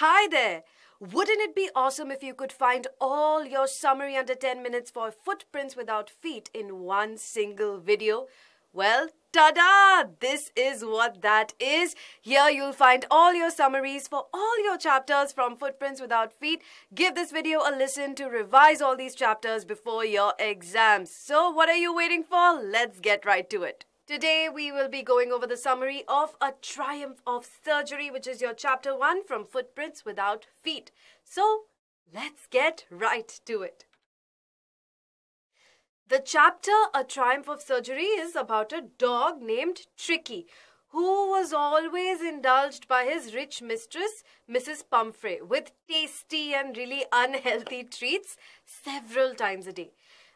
Hi there! Wouldn't it be awesome if you could find all your summary under 10 minutes for footprints without feet in one single video? Well, ta-da! This is what that is. Here you'll find all your summaries for all your chapters from Footprints Without Feet. Give this video a listen to revise all these chapters before your exams. So what are you waiting for? Let's get right to it. Today we will be going over the summary of A Triumph of Surgery, which is your chapter 1 from Footprints Without Feet. So let's get right to it. The chapter A Triumph of Surgery is about a dog named Tricky, who was always indulged by his rich mistress, Mrs. Pumphrey, with tasty and really unhealthy treats several times a day.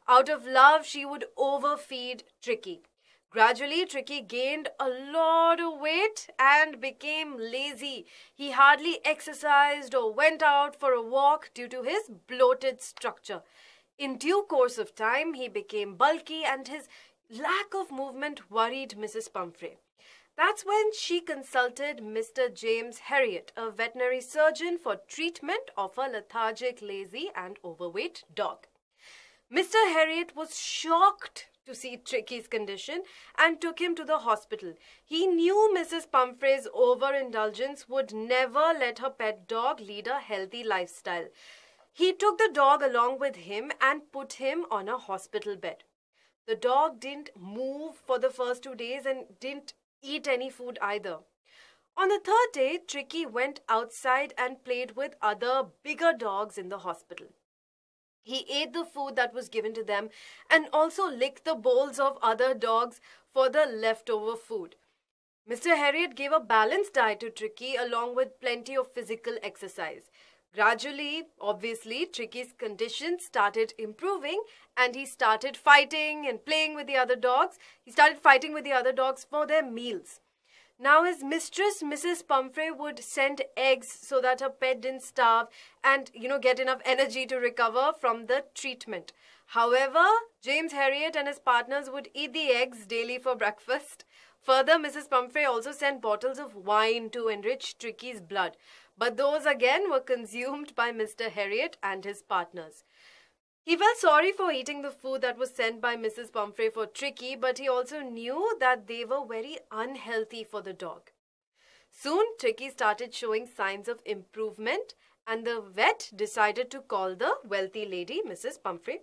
Out of love, she would overfeed Tricky. Gradually, Tricky gained a lot of weight and became lazy. He hardly exercised or went out for a walk due to his bloated structure. In due course of time, he became bulky and his lack of movement worried Mrs. Pumphrey. That's when she consulted Mr. James Herriot, a veterinary surgeon, for treatment of a lethargic, lazy, and overweight dog. Mr. Herriot was shocked to see Tricky's condition and took him to the hospital. He knew Mrs. Pumphrey's overindulgence would never let her pet dog lead a healthy lifestyle. He took the dog along with him and put him on a hospital bed. The dog didn't move for the first two days and didn't eat any food either. On the third day, Tricky went outside and played with other bigger dogs in the hospital. He ate the food that was given to them and also licked the bowls of other dogs for the leftover food. Mr. Herriot gave a balanced diet to Tricky along with plenty of physical exercise. Gradually, obviously, Tricky's condition started improving and he started fighting and playing with the other dogs. He started fighting with the other dogs for their meals. Now his mistress, Mrs. Pumphrey, would send eggs so that her pet didn't starve and, you know, get enough energy to recover from the treatment. However, James Herriot and his partners would eat the eggs daily for breakfast. Further, Mrs. Pumphrey also sent bottles of wine to enrich Tricky's blood, but those again were consumed by Mr. Herriot and his partners. He felt sorry for eating the food that was sent by Mrs. Pumphrey for Tricky, but he also knew that they were very unhealthy for the dog. Soon, Tricky started showing signs of improvement, and the vet decided to call the wealthy lady, Mrs. Pumphrey.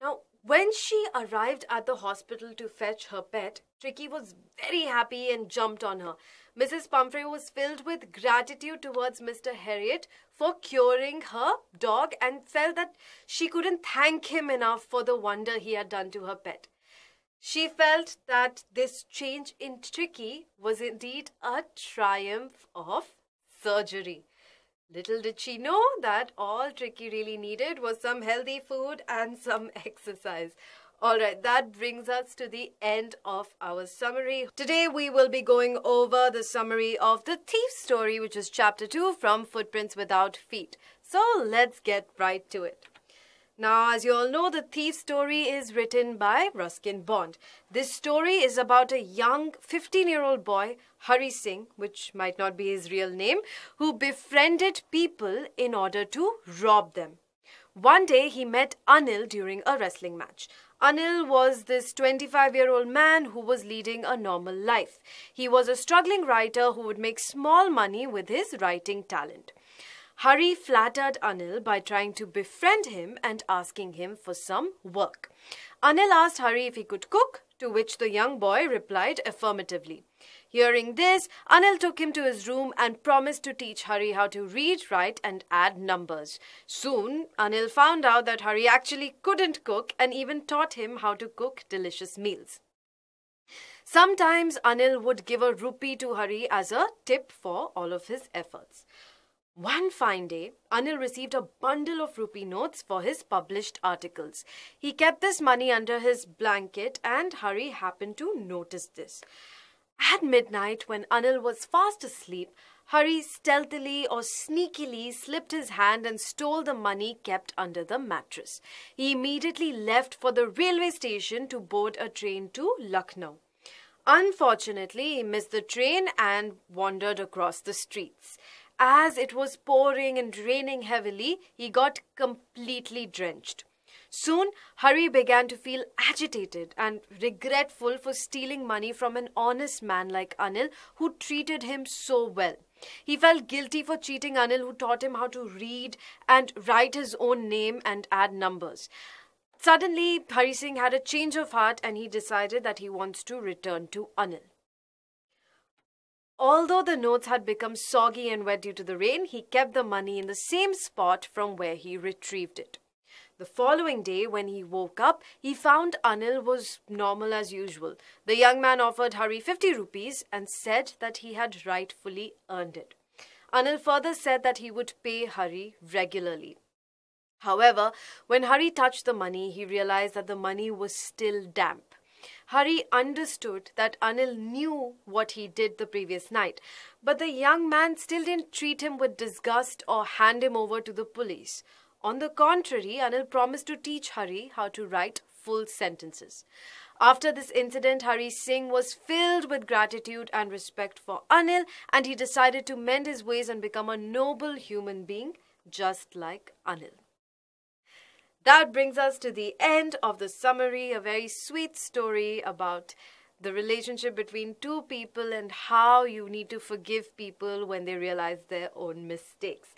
Now, when she arrived at the hospital to fetch her pet, Tricky was very happy and jumped on her. Mrs. Pumphrey was filled with gratitude towards Mr. Herriot for curing her dog and felt that she couldn't thank him enough for the wonder he had done to her pet. She felt that this change in Tricky was indeed a triumph of surgery. Little did she know that all Tricky really needed was some healthy food and some exercise. Alright, that brings us to the end of our summary. Today we will be going over the summary of The Thief's Story, which is chapter 2 from Footprints Without Feet. So let's get right to it. Now, as you all know, the thief story is written by Ruskin Bond. This story is about a young 15 year old boy, Hari Singh, which might not be his real name, who befriended people in order to rob them. One day he met Anil during a wrestling match. Anil was this 25 year old man who was leading a normal life. He was a struggling writer who would make small money with his writing talent. Hari flattered Anil by trying to befriend him and asking him for some work. Anil asked Hari if he could cook, to which the young boy replied affirmatively. Hearing this, Anil took him to his room and promised to teach Hari how to read, write, and add numbers. Soon, Anil found out that Hari actually couldn't cook and even taught him how to cook delicious meals. Sometimes Anil would give a rupee to Hari as a tip for all of his efforts. One fine day, Anil received a bundle of rupee notes for his published articles. He kept this money under his blanket and Hari happened to notice this. At midnight, when Anil was fast asleep, Hari stealthily or sneakily slipped his hand and stole the money kept under the mattress. He immediately left for the railway station to board a train to Lucknow. Unfortunately, he missed the train and wandered across the streets. As it was pouring and raining heavily, he got completely drenched. Soon, Hari began to feel agitated and regretful for stealing money from an honest man like Anil who treated him so well. He felt guilty for cheating Anil, who taught him how to read and write his own name and add numbers. Suddenly, Hari Singh had a change of heart and he decided that he wants to return to Anil. Although the notes had become soggy and wet due to the rain, he kept the money in the same spot from where he retrieved it. The following day, when he woke up, he found Anil was normal as usual. The young man offered Hari 50 rupees and said that he had rightfully earned it. Anil further said that he would pay Hari regularly. However, when Hari touched the money, he realized that the money was still damp. Hari understood that Anil knew what he did the previous night, but the young man still didn't treat him with disgust or hand him over to the police. On the contrary, Anil promised to teach Hari how to write full sentences. After this incident, Hari Singh was filled with gratitude and respect for Anil, and he decided to mend his ways and become a noble human being just like Anil. That brings us to the end of the summary, a very sweet story about the relationship between two people and how you need to forgive people when they realize their own mistakes.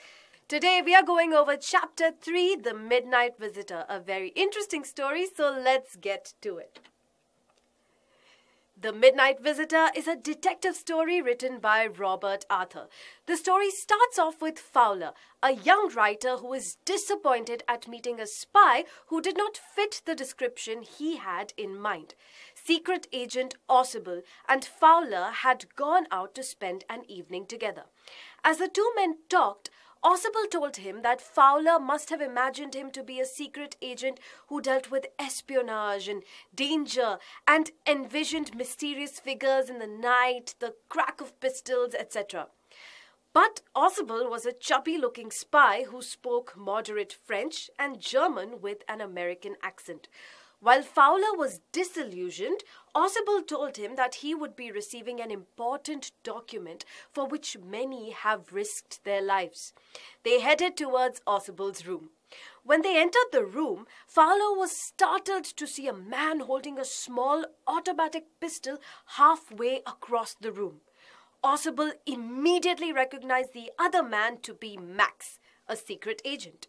Today we are going over chapter 3, The Midnight Visitor, a very interesting story, so let's get to it. The Midnight Visitor is a detective story written by Robert Arthur. The story starts off with Fowler, a young writer who is disappointed at meeting a spy who did not fit the description he had in mind. Secret agent Ausable and Fowler had gone out to spend an evening together. As the two men talked, Ausable told him that Fowler must have imagined him to be a secret agent who dealt with espionage and danger and envisioned mysterious figures in the night, the crack of pistols, etc. But Ausable was a chubby looking spy who spoke moderate French and German with an American accent. While Fowler was disillusioned, Ausable told him that he would be receiving an important document for which many have risked their lives. They headed towards Ausable's room. When they entered the room, Fowler was startled to see a man holding a small automatic pistol halfway across the room. Ausable immediately recognized the other man to be Max, a secret agent.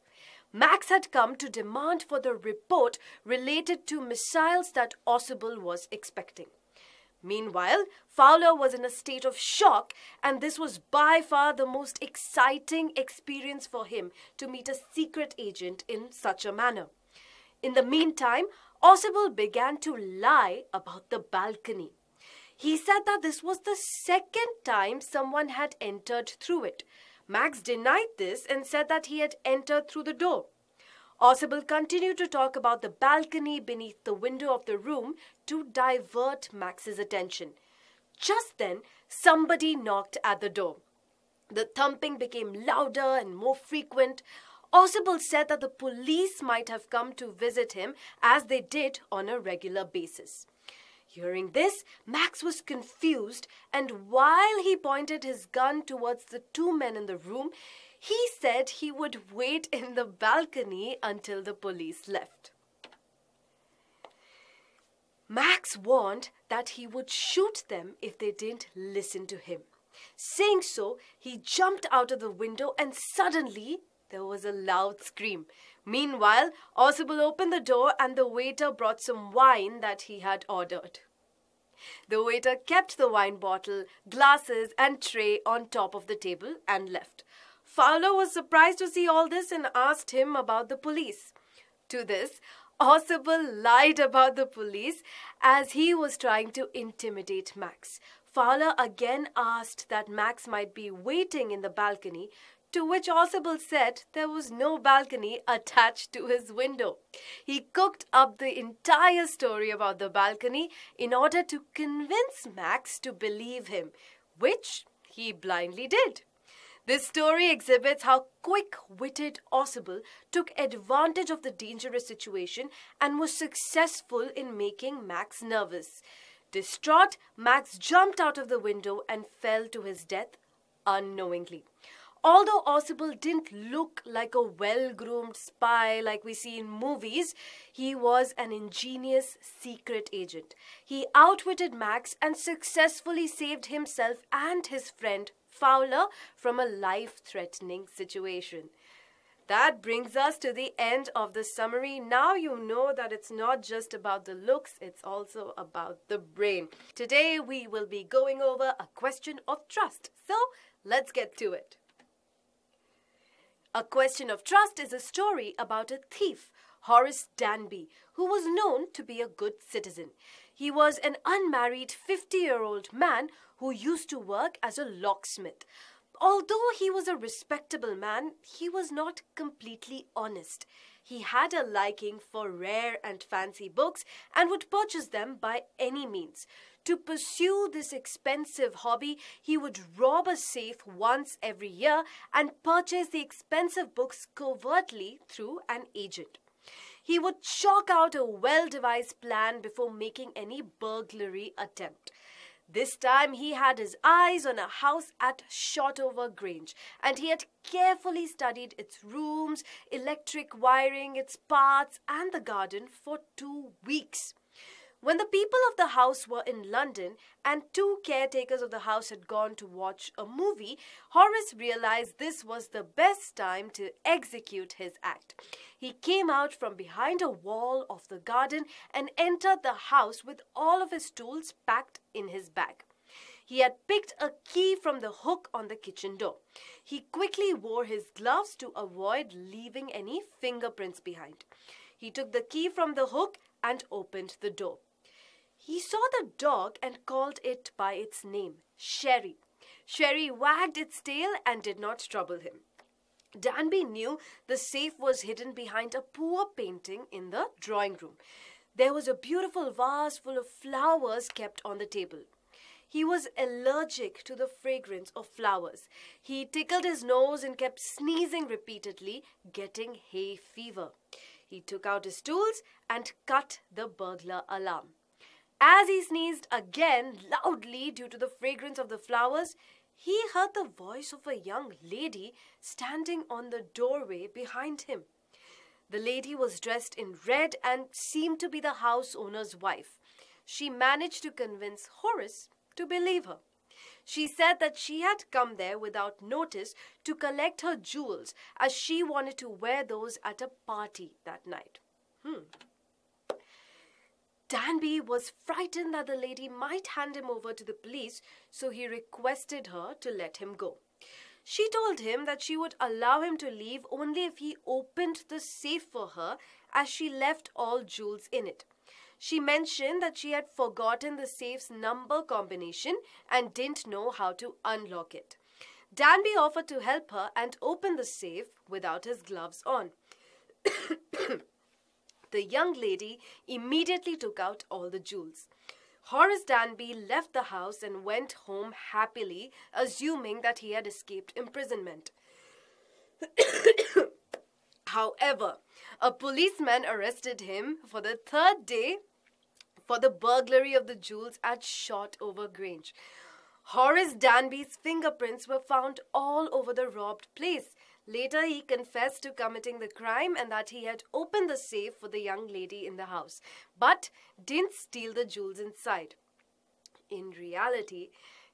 Max had come to demand for the report related to missiles that Ausable was expecting. Meanwhile, Fowler was in a state of shock, and this was by far the most exciting experience for him to meet a secret agent in such a manner. In the meantime, Ausable began to lie about the balcony. He said that this was the second time someone had entered through it, Max denied this and said that he had entered through the door. Ausable continued to talk about the balcony beneath the window of the room to divert Max's attention. Just then, somebody knocked at the door. The thumping became louder and more frequent. Ausable said that the police might have come to visit him as they did on a regular basis. Hearing this, Max was confused, and while he pointed his gun towards the two men in the room, he said he would wait in the balcony until the police left. Max warned that he would shoot them if they didn't listen to him. Saying so, he jumped out of the window and suddenly there was a loud scream. Meanwhile, Ausable opened the door and the waiter brought some wine that he had ordered. The waiter kept the wine bottle, glasses, and tray on top of the table and left. Fowler was surprised to see all this and asked him about the police. To this, Ausable lied about the police as he was trying to intimidate Max. Fowler again asked that Max might be waiting in the balcony to which Ausable said there was no balcony attached to his window. He cooked up the entire story about the balcony in order to convince Max to believe him, which he blindly did. This story exhibits how quick witted Ausable took advantage of the dangerous situation and was successful in making Max nervous. Distraught, Max jumped out of the window and fell to his death unknowingly. Although Ausable didn't look like a well groomed spy like we see in movies, he was an ingenious secret agent. He outwitted Max and successfully saved himself and his friend Fowler from a life threatening situation. That brings us to the end of the summary. Now you know that it's not just about the looks, it's also about the brain. Today we will be going over a question of trust. So let's get to it. A Question of Trust is a story about a thief, Horace Danby, who was known to be a good citizen. He was an unmarried 50 year old man who used to work as a locksmith. Although he was a respectable man, he was not completely honest. He had a liking for rare and fancy books and would purchase them by any means. To pursue this expensive hobby, he would rob a safe once every year and purchase the expensive books covertly through an agent. He would chalk out a well devised plan before making any burglary attempt. This time he had his eyes on a house at Shotover Grange, and he had carefully studied its rooms, electric wiring, its parts, and the garden for two weeks. When the people of the house were in London and two caretakers of the house had gone to watch a movie, Horace realized this was the best time to execute his act. He came out from behind a wall of the garden and entered the house with all of his tools packed in his bag. He had picked a key from the hook on the kitchen door. He quickly wore his gloves to avoid leaving any fingerprints behind. He took the key from the hook and opened the door. He saw the dog and called it by its name, Sherry. Sherry wagged its tail and did not trouble him. Danby knew the safe was hidden behind a poor painting in the drawing room. There was a beautiful vase full of flowers kept on the table. He was allergic to the fragrance of flowers. He tickled his nose and kept sneezing repeatedly, getting hay fever. He took out his tools and cut the burglar alarm. As he sneezed again loudly due to the fragrance of the flowers, he heard the voice of a young lady standing on the doorway behind him. The lady was dressed in red and seemed to be the house owner's wife. She managed to convince Horace to believe her. She said that she had come there without notice to collect her jewels as she wanted to wear those at a party that night. Hmm. Danby was frightened that the lady might hand him over to the police, so he requested her to let him go. She told him that she would allow him to leave only if he opened the safe for her, as she left all jewels in it. She mentioned that she had forgotten the safe's number combination and didn't know how to unlock it. Danby offered to help her and open the safe without his gloves on. the young lady immediately took out all the jewels. Horace Danby left the house and went home happily, assuming that he had escaped imprisonment. However, a policeman arrested him for the third day for the burglary of the jewels at Shotover Grange. Horace Danby's fingerprints were found all over the robbed place, Later, he confessed to committing the crime and that he had opened the safe for the young lady in the house, but didn't steal the jewels inside. In reality,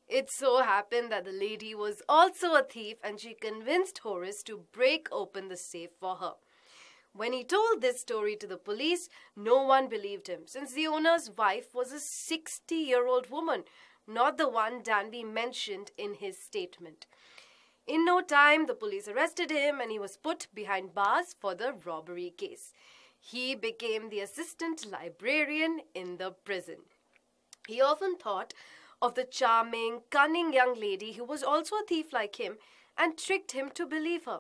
it so happened that the lady was also a thief and she convinced Horace to break open the safe for her. When he told this story to the police, no one believed him, since the owner's wife was a 60 year old woman, not the one Danby mentioned in his statement. In no time, the police arrested him and he was put behind bars for the robbery case. He became the assistant librarian in the prison. He often thought of the charming, cunning young lady who was also a thief like him and tricked him to believe her.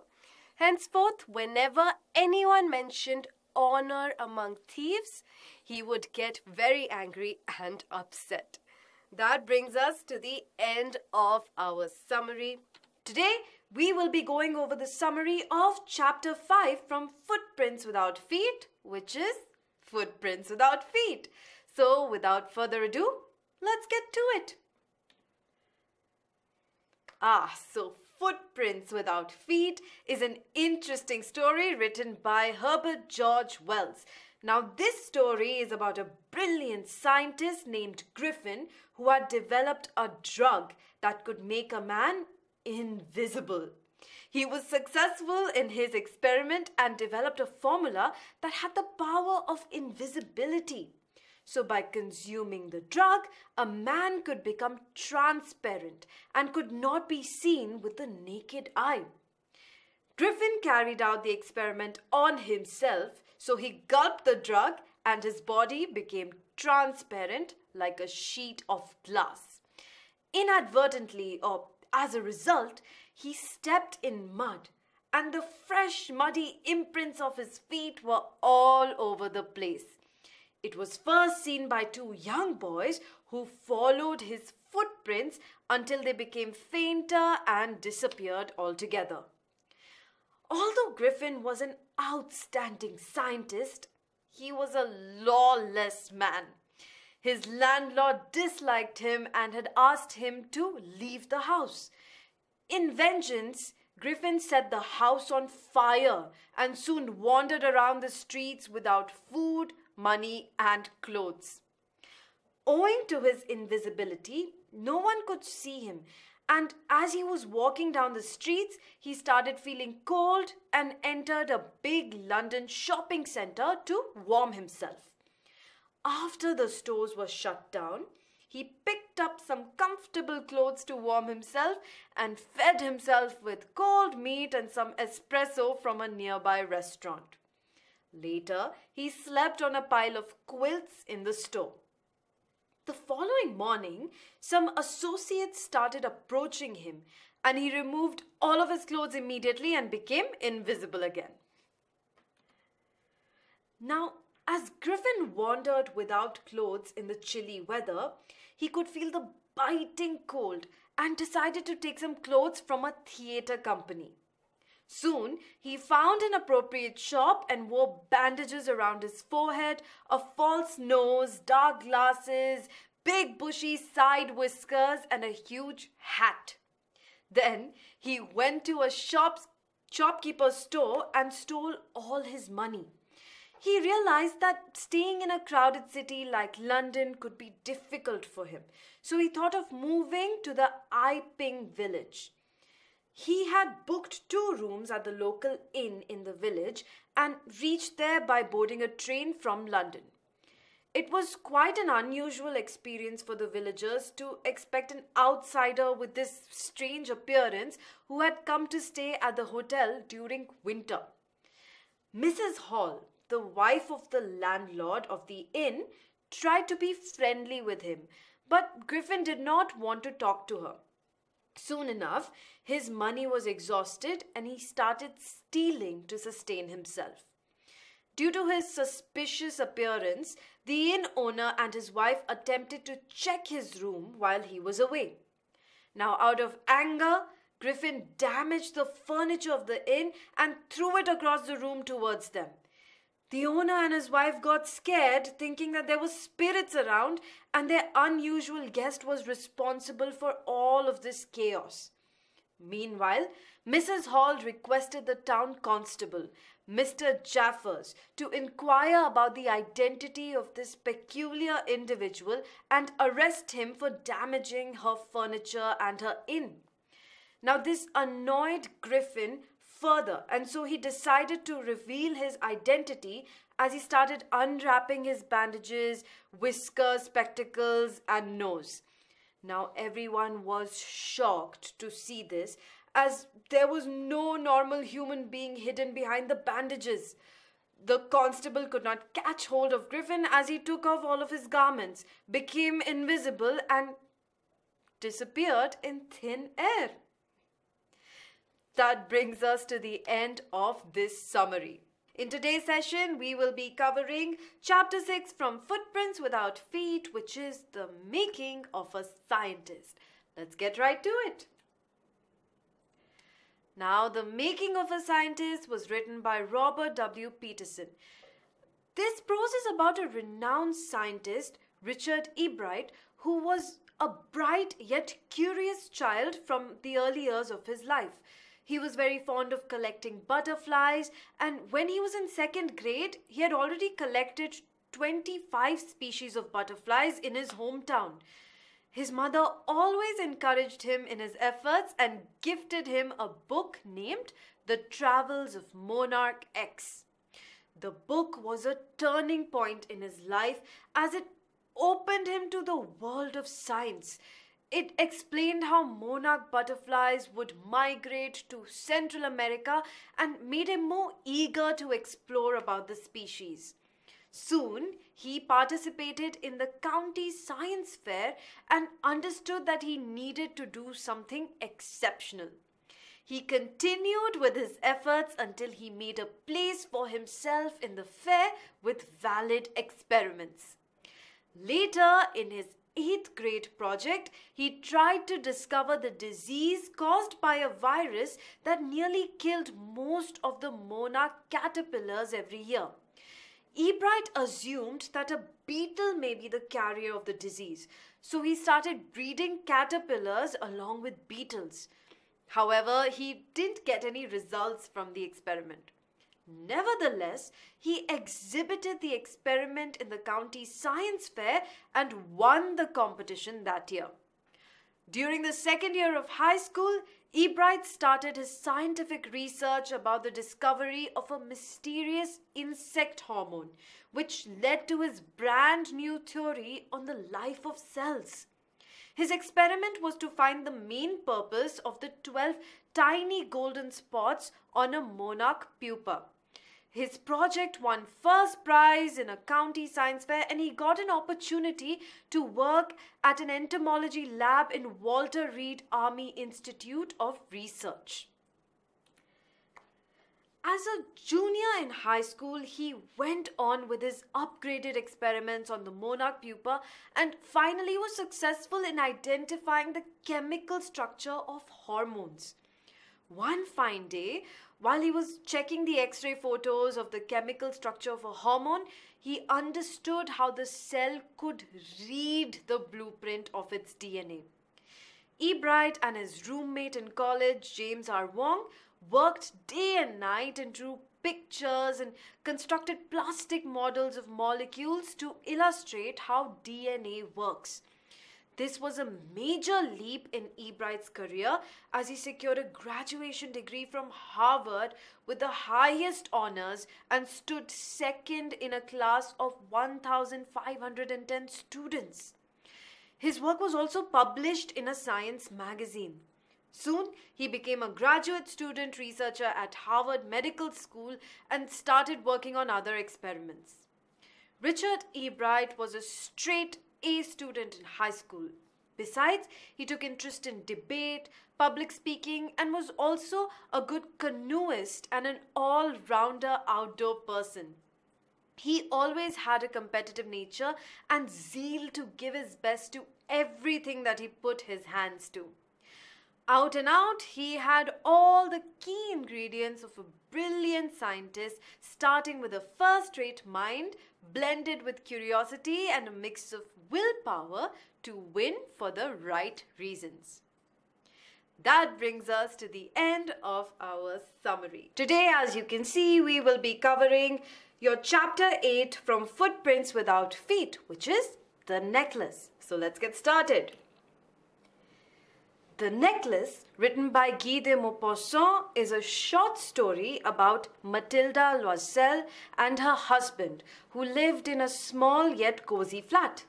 Henceforth, whenever anyone mentioned honor among thieves, he would get very angry and upset. That brings us to the end of our summary Today, we will be going over the summary of chapter 5 from Footprints Without Feet, which is Footprints Without Feet. So, without further ado, Let's get to it. Ah, so Footprints Without Feet is an interesting story written by Herbert George Wells. Now, this story is about a brilliant scientist named Griffin who had developed a drug that could make a man invisible. He was successful in his experiment and developed a formula that had the power of invisibility. So, by consuming the drug, a man could become transparent and could not be seen with the naked eye. Griffin carried out the experiment on himself, so he gulped the drug and his body became transparent like a sheet of glass. Inadvertently, or as a result, he stepped in mud, and the fresh, muddy imprints of his feet were all over the place. It was first seen by two young boys who followed his footprints until they became fainter and disappeared altogether. Although Griffin was an outstanding scientist, he was a lawless man. His landlord disliked him and had asked him to leave the house. In vengeance, Griffin set the house on fire and soon wandered around the streets without food, money, and clothes. Owing to his invisibility, no one could see him, and as he was walking down the streets, he started feeling cold and entered a big London shopping centre to warm himself. After the stores were shut down, he picked up some comfortable clothes to warm himself and fed himself with cold meat and some espresso from a nearby restaurant. Later, he slept on a pile of quilts in the store. The following morning, some associates started approaching him and he removed all of his clothes immediately and became invisible again. Now, as Griffin wandered without clothes in the chilly weather, he could feel the biting cold and decided to take some clothes from a theatre company. Soon, he found an appropriate shop and wore bandages around his forehead, a false nose, dark glasses, big bushy side whiskers, and a huge hat. Then he went to a shopkeeper's store and stole all his money. He realized that staying in a crowded city like London could be difficult for him, so he thought of moving to the Iping village. He had booked two rooms at the local inn in the village and reached there by boarding a train from London. It was quite an unusual experience for the villagers to expect an outsider with this strange appearance who had come to stay at the hotel during winter. Mrs. Hall, the wife of the landlord of the inn, tried to be friendly with him, but Griffin did not want to talk to her. Soon enough, his money was exhausted and he started stealing to sustain himself. Due to his suspicious appearance, the inn owner and his wife attempted to check his room while he was away. Now, out of anger, Griffin damaged the furniture of the inn and threw it across the room towards them. The owner and his wife got scared, thinking that there were spirits around, and their unusual guest was responsible for all of this chaos. Meanwhile, Mrs. Hall requested the town constable, Mr. Jaffers, to inquire about the identity of this peculiar individual and arrest him for damaging her furniture and her inn. Now, this annoyed Griffin further, and so he decided to reveal his identity as he started unwrapping his bandages, whiskers, spectacles, and nose. Now, everyone was shocked to see this, as there was no normal human being hidden behind the bandages. The constable could not catch hold of Griffin as he took off all of his garments, became invisible, and disappeared in thin air. That brings us to the end of this summary. In today's session, we will be covering Chapter 6 from Footprints Without Feet, which is the making of a scientist. Let's get right to it. Now, The Making of a Scientist was written by Robert W. Peterson. This prose is about a renowned scientist, Richard Ebright, who was a bright yet curious child from the early years of his life. He was very fond of collecting butterflies, and when he was in second grade, he had already collected 25 species of butterflies in his hometown. His mother always encouraged him in his efforts and gifted him a book named The Travels of Monarch X. The book was a turning point in his life as it opened him to the world of science. It explained how monarch butterflies would migrate to Central America and made him more eager to explore about the species. Soon, he participated in the county science fair and understood that he needed to do something exceptional. He continued with his efforts until he made a place for himself in the fair with valid experiments. Later, in his eighth grade project, he tried to discover the disease caused by a virus that nearly killed most of the monarch caterpillars every year. Ebright assumed that a beetle may be the carrier of the disease, so he started breeding caterpillars along with beetles. However, he didn't get any results from the experiment. Nevertheless, he exhibited the experiment in the county science fair and won the competition that year. During the second year of high school, Ebright started his scientific research about the discovery of a mysterious insect hormone, which led to his brand new theory on the life of cells. His experiment was to find the main purpose of the 12 tiny golden spots on a monarch pupa. His project won first prize in a county science fair and he got an opportunity to work at an entomology lab in Walter Reed Army Institute of Research. As a junior in high school, he went on with his upgraded experiments on the monarch pupa and finally was successful in identifying the chemical structure of hormones. One fine day, while he was checking the x ray photos of the chemical structure of a hormone, he understood how the cell could read the blueprint of its DNA. Ebright and his roommate in college, James R. Wong, worked day and night and drew pictures and constructed plastic models of molecules to illustrate how DNA works. This was a major leap in Ebright's career as he secured a graduation degree from Harvard with the highest honors and stood second in a class of 1,510 students. His work was also published in a science magazine. Soon, he became a graduate student researcher at Harvard Medical School and started working on other experiments. Richard Ebright was a straight A student in high school. Besides, he took interest in debate, public speaking, and was also a good canoeist and an all rounder outdoor person. He always had a competitive nature and zeal to give his best to everything that he put his hands to. Out and out, he had all the key ingredients of a brilliant scientist, starting with a first rate mind, blended with curiosity and a mix of willpower to win for the right reasons. That brings us to the end of our summary. Today, as you can see, we will be covering your chapter 8 from Footprints Without Feet, which is the necklace. So let's get started. The Necklace, written by Guy de Maupassant, is a short story about Matilda Loisel and her husband, who lived in a small yet cozy flat.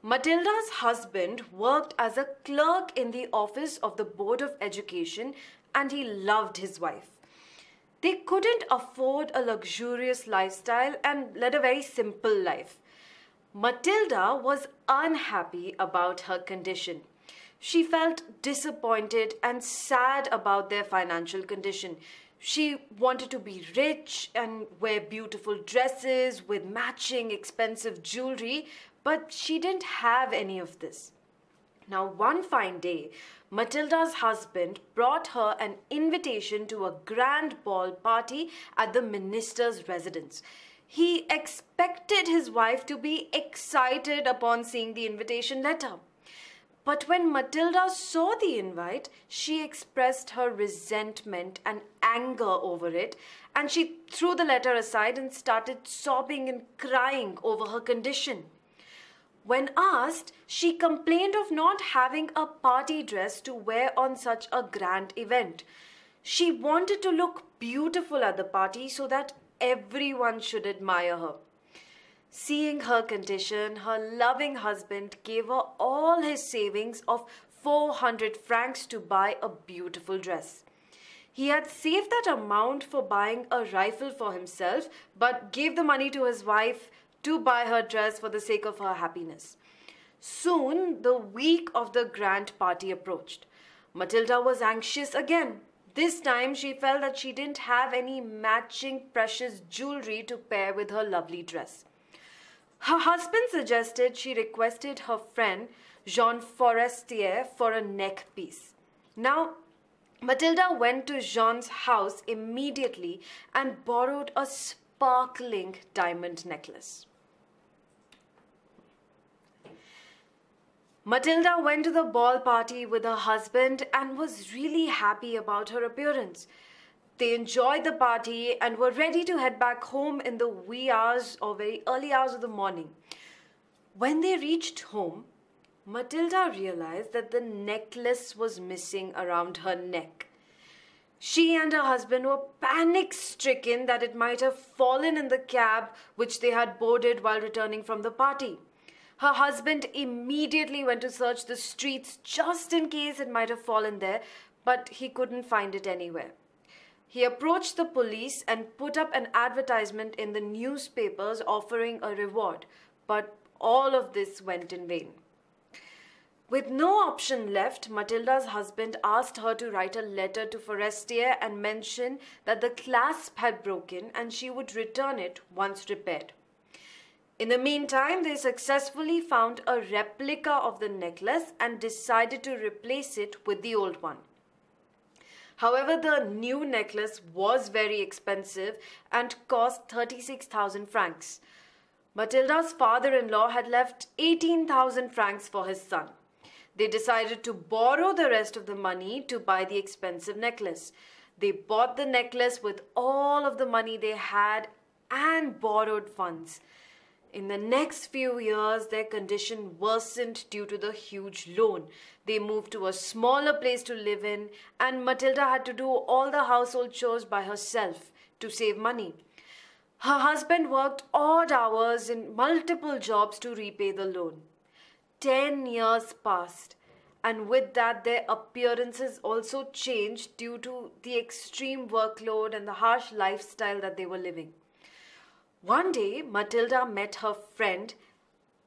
Matilda's husband worked as a clerk in the office of the Board of Education and he loved his wife. They couldn't afford a luxurious lifestyle and led a very simple life. Matilda was unhappy about her condition. She felt disappointed and sad about their financial condition. She wanted to be rich and wear beautiful dresses with matching expensive jewelry, but she didn't have any of this. Now, one fine day, Matilda's husband brought her an invitation to a grand ball party at the minister's residence. He expected his wife to be excited upon seeing the invitation letter. But when Matilda saw the invite, she expressed her resentment and anger over it, and she threw the letter aside and started sobbing and crying over her condition. When asked, she complained of not having a party dress to wear on such a grand event. She wanted to look beautiful at the party so that everyone should admire her. Seeing her condition, her loving husband gave her all his savings of 400 francs to buy a beautiful dress. He had saved that amount for buying a rifle for himself, but gave the money to his wife to buy her dress for the sake of her happiness. Soon, the week of the grand party approached. Matilda was anxious again. This time, she felt that she didn't have any matching precious jewelry to pair with her lovely dress. Her husband suggested she requested her friend Jean Forestier for a neck piece. Now, Matilda went to Jean's house immediately and borrowed a sparkling diamond necklace. Matilda went to the ball party with her husband and was really happy about her appearance. They enjoyed the party and were ready to head back home in the wee hours or very early hours of the morning. When they reached home, Matilda realized that the necklace was missing around her neck. She and her husband were panic stricken that it might have fallen in the cab which they had boarded while returning from the party. Her husband immediately went to search the streets just in case it might have fallen there, but he couldn't find it anywhere. He approached the police and put up an advertisement in the newspapers offering a reward, but all of this went in vain. With no option left, Matilda's husband asked her to write a letter to Forestier and mention that the clasp had broken and she would return it once repaired. In the meantime, they successfully found a replica of the necklace and decided to replace it with the old one. However, the new necklace was very expensive and cost 36,000 francs. Matilda's father in law had left 18,000 francs for his son. They decided to borrow the rest of the money to buy the expensive necklace. They bought the necklace with all of the money they had and borrowed funds. In the next few years, their condition worsened due to the huge loan. They moved to a smaller place to live in, and Matilda had to do all the household chores by herself to save money. Her husband worked odd hours in multiple jobs to repay the loan. Ten years passed, and with that, their appearances also changed due to the extreme workload and the harsh lifestyle that they were living. One day, Matilda met her friend,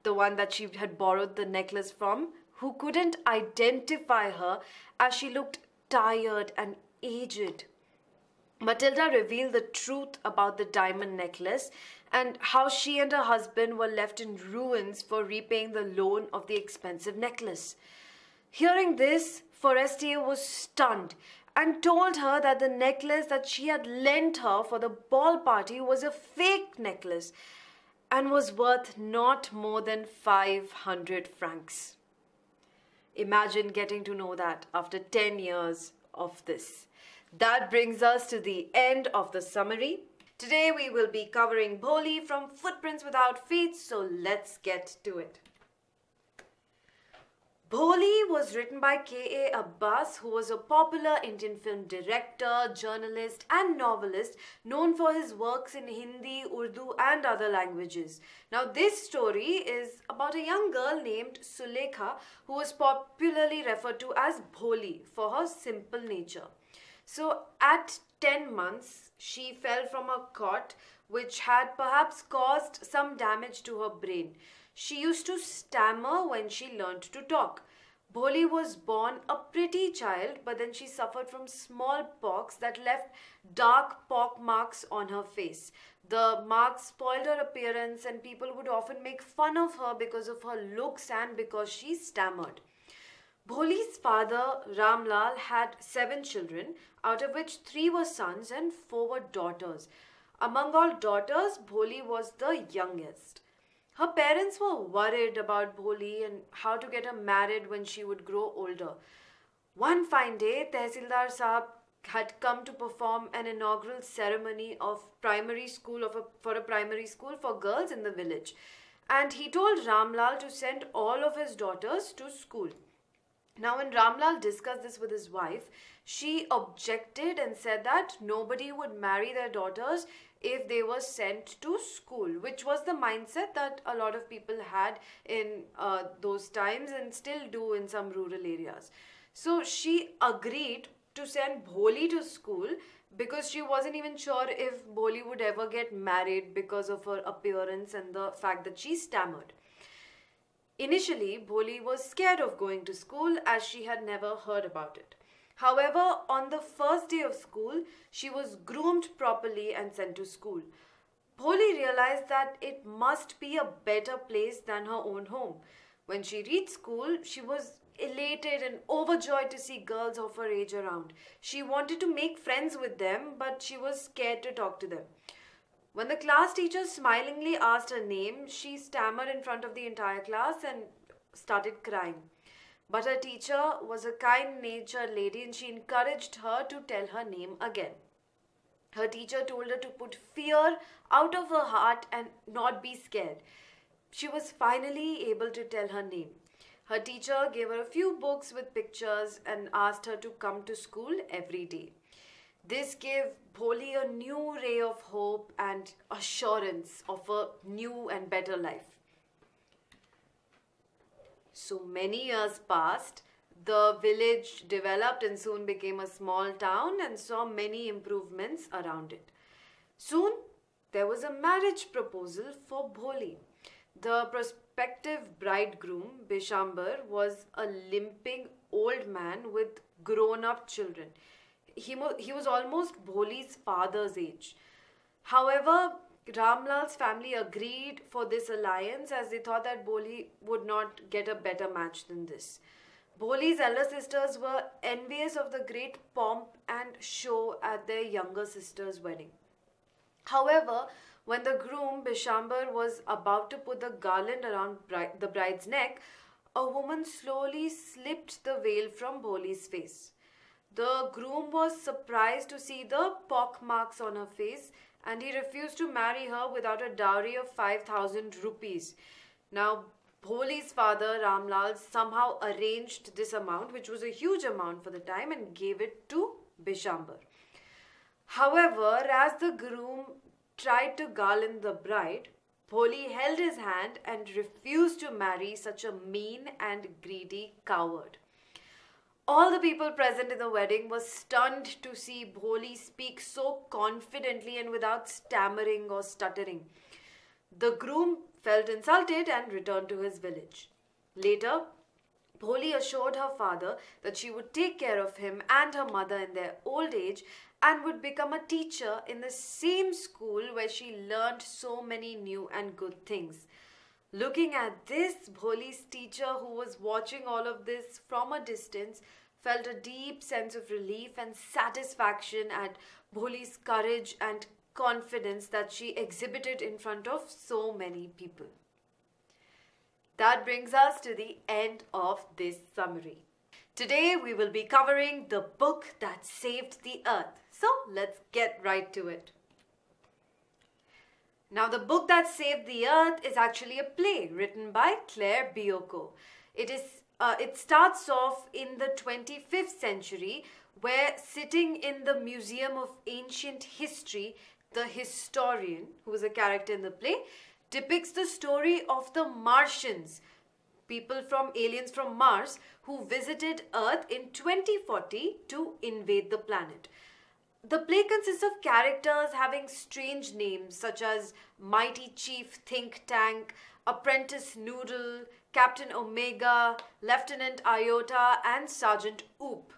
the one that she had borrowed the necklace from, who couldn't identify her as she looked tired and aged. Matilda revealed the truth about the diamond necklace and how she and her husband were left in ruins for repaying the loan of the expensive necklace. Hearing this, Forestier was stunned and told her that the necklace that she had lent her for the ball party was a fake necklace and was worth not more than 500 francs. Imagine getting to know that after 10 years of this. That brings us to the end of the summary. Today we will be covering Bholi from Footprints Without Feet, so let's get to it. Bholi was written by K.A. Abbas, who was a popular Indian film director, journalist, and novelist known for his works in Hindi, Urdu, and other languages. Now, this story is about a young girl named Sulekha who was popularly referred to as Bholi for her simple nature. So, at 10 months, she fell from a cot which had perhaps caused some damage to her brain. She used to stammer when she learned to talk. Bholi was born a pretty child, but then she suffered from smallpox that left dark pock marks on her face. The marks spoiled her appearance, and people would often make fun of her because of her looks and because she stammered. Bholi's father, Ramlal, had seven children, out of which three were sons and four were daughters. Among all daughters, Bholi was the youngest. Her parents were worried about Bholi and how to get her married when she would grow older. One fine day, Tehsildar Saab had come to perform an inaugural ceremony of primary school of a, for a primary school for girls in the village and he told Ramlal to send all of his daughters to school. Now, when Ramlal discussed this with his wife, she objected and said that nobody would marry their daughters if they were sent to school, which was the mindset that a lot of people had in uh, those times and still do in some rural areas. So she agreed to send Bholi to school because she wasn't even sure if Bholi would ever get married because of her appearance and the fact that she stammered. Initially, Bholi was scared of going to school as she had never heard about it. However, on the first day of school, she was groomed properly and sent to school. Bholi realized that it must be a better place than her own home. When she reached school, she was elated and overjoyed to see girls of her age around. She wanted to make friends with them, but she was scared to talk to them. When the class teacher smilingly asked her name, she stammered in front of the entire class and started crying. But her teacher was a kind natured lady and she encouraged her to tell her name again. Her teacher told her to put fear out of her heart and not be scared. She was finally able to tell her name. Her teacher gave her a few books with pictures and asked her to come to school every day. This gave Bholi a new ray of hope and assurance of a new and better life. So many years passed, the village developed and soon became a small town and saw many improvements around it. Soon, there was a marriage proposal for Bholi. The prospective bridegroom, Bishambar, was a limping old man with grown up children. He, he was almost Bholi's father's age. However, Ramlal's family agreed for this alliance as they thought that Bholi would not get a better match than this. Bholi's elder sisters were envious of the great pomp and show at their younger sister's wedding. However, when the groom, Bishambar, was about to put the garland around the bride's neck, a woman slowly slipped the veil from Bholi's face. The groom was surprised to see the pock marks on her face and he refused to marry her without a dowry of 5000 rupees. Now, Bholi's father, Ramlal, somehow arranged this amount, which was a huge amount for the time, and gave it to Bishambar. However, as the groom tried to garland the bride, Bholi held his hand and refused to marry such a mean and greedy coward. All the people present in the wedding were stunned to see Bholi speak so confidently and without stammering or stuttering. The groom felt insulted and returned to his village. Later, Bholi assured her father that she would take care of him and her mother in their old age and would become a teacher in the same school where she learned so many new and good things. Looking at this, Bholi's teacher, who was watching all of this from a distance, felt a deep sense of relief and satisfaction at Bholi's courage and confidence that she exhibited in front of so many people. That brings us to the end of this summary. Today we will be covering the book that saved the earth. So let's get right to it. Now, the book that saved the earth is actually a play written by Claire Boiko. It is uh, it starts off in the 25th century, where sitting in the Museum of Ancient History, the historian, who is a character in the play, depicts the story of the Martians, people from aliens from Mars, who visited Earth in 2040 to invade the planet. The play consists of characters having strange names such as Mighty Chief Think Tank, Apprentice Noodle, Captain Omega, Lieutenant Iota, and Sergeant Oop.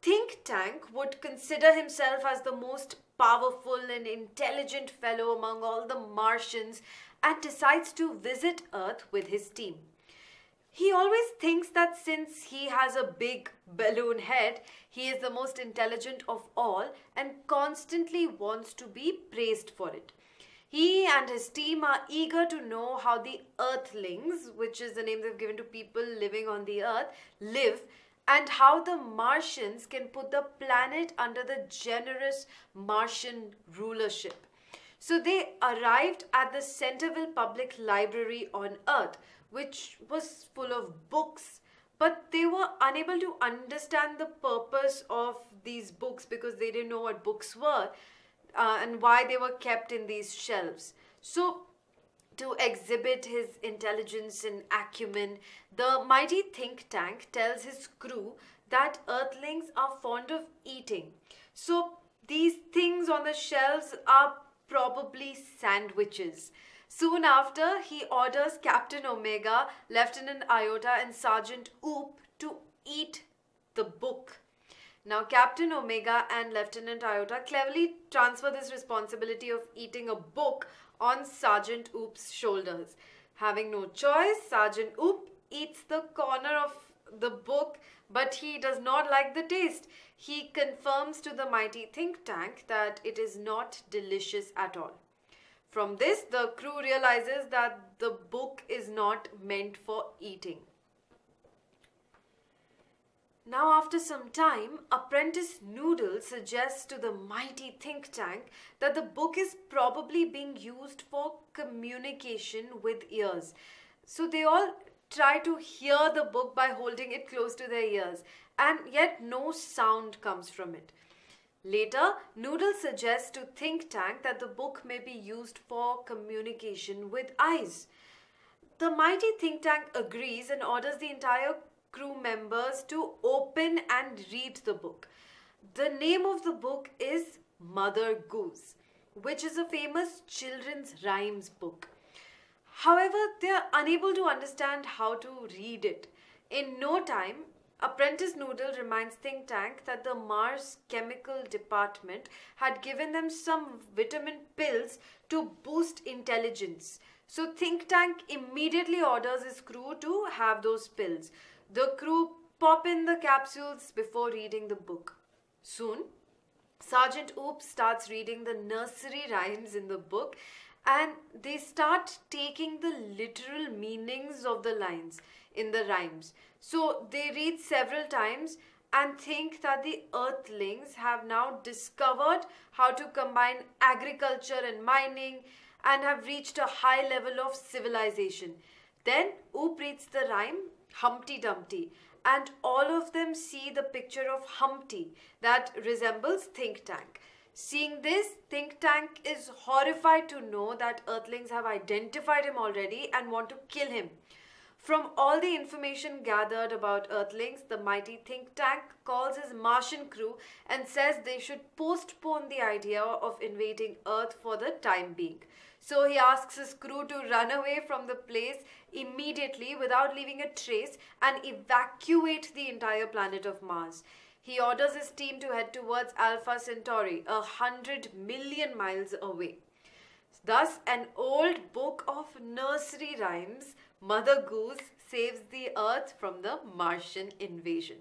Think Tank would consider himself as the most powerful and intelligent fellow among all the Martians and decides to visit Earth with his team. He always thinks that since he has a big balloon head, he is the most intelligent of all and constantly wants to be praised for it. He and his team are eager to know how the Earthlings, which is the name they've given to people living on the Earth, live and how the Martians can put the planet under the generous Martian rulership. So they arrived at the Centerville Public Library on Earth, which was full of books, but they were unable to understand the purpose of these books because they didn't know what books were uh, and why they were kept in these shelves. So to exhibit his intelligence and acumen, the mighty think tank tells his crew that earthlings are fond of eating. So these things on the shelves are probably sandwiches. Soon after, he orders Captain Omega, Lieutenant Iota, and Sergeant Oop to eat the book. Now, Captain Omega and Lieutenant Iota cleverly transfer this responsibility of eating a book on Sergeant Oop's shoulders. Having no choice, Sergeant Oop eats the corner of the book, but he does not like the taste. He confirms to the mighty think tank that it is not delicious at all. From this, the crew realizes that the book is not meant for eating. Now, after some time, apprentice Noodle suggests to the mighty think tank that the book is probably being used for communication with ears. So they all try to hear the book by holding it close to their ears, and yet no sound comes from it. Later, Noodle suggests to Think Tank that the book may be used for communication with eyes. The mighty think tank agrees and orders the entire crew members to open and read the book. The name of the book is Mother Goose, which is a famous children's rhymes book. However, they are unable to understand how to read it. In no time, Apprentice Noodle reminds Think Tank that the Mars Chemical Department had given them some vitamin pills to boost intelligence. So Think Tank immediately orders his crew to have those pills. The crew pop in the capsules before reading the book. Soon, Sergeant Oop starts reading the nursery rhymes in the book and they start taking the literal meanings of the lines in the rhymes. So they read several times and think that the earthlings have now discovered how to combine agriculture and mining and have reached a high level of civilization. Then Oop reads the rhyme Humpty Dumpty and all of them see the picture of Humpty that resembles Think Tank. Seeing this, Think Tank is horrified to know that Earthlings have identified him already and want to kill him. From all the information gathered about Earthlings, the mighty think tank calls his Martian crew and says they should postpone the idea of invading Earth for the time being. So he asks his crew to run away from the place immediately without leaving a trace and evacuate the entire planet of Mars. He orders his team to head towards Alpha Centauri, a hundred million miles away. Thus, an old book of nursery rhymes, Mother Goose, saves the Earth from the Martian invasion.